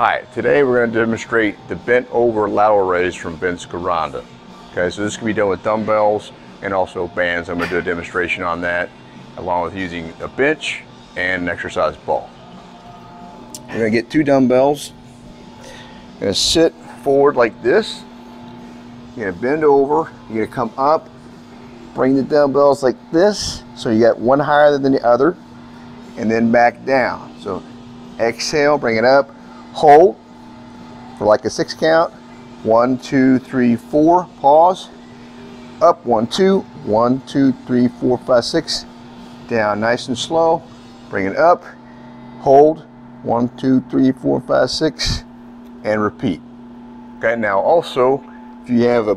Hi, today we're going to demonstrate the bent over lateral raise from Vince Gironda. Okay, so this can be done with dumbbells and also bands. I'm going to do a demonstration on that along with using a bench and an exercise ball. We're going to get two dumbbells. You're going to sit forward like this. You're going to bend over. You're going to come up, bring the dumbbells like this. So you got one higher than the other and then back down. So exhale, bring it up, hold for like a six count. One, two, three, four, pause. Up, one, two, one, two, three, four, five, six. Down nice and slow. Bring it up, hold. One, two, three, four, five, six, and repeat. Okay, now also, if you have a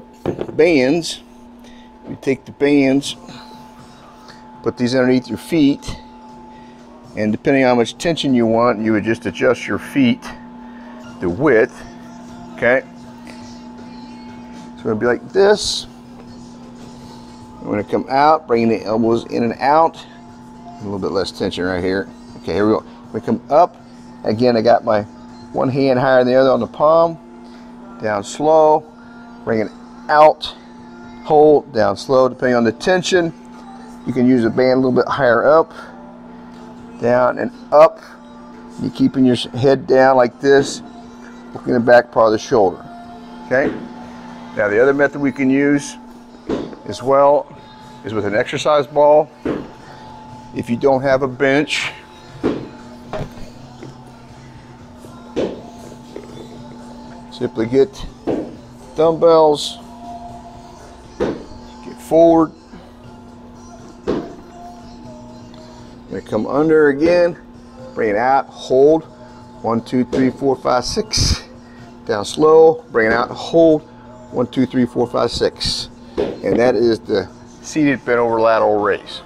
bands, you take the bands, put these underneath your feet, and depending on how much tension you want, you would just adjust your feet, the width, okay? So it'll be like this. I'm gonna come out, bringing the elbows in and out. A little bit less tension right here. Okay, here we go. We come up. Again, I got my one hand higher than the other on the palm. Down slow, bring it out, hold, down slow, depending on the tension. You can use a band a little bit higher up down and up. You're keeping your head down like this, looking the back part of the shoulder. Okay? Now the other method we can use as well is with an exercise ball. If you don't have a bench, simply get dumbbells, get forward, Gonna come under again, bring it out, hold. One, two, three, four, five, six. Down slow, bring it out, hold. One, two, three, four, five, six. And that is the seated bent over lateral raise.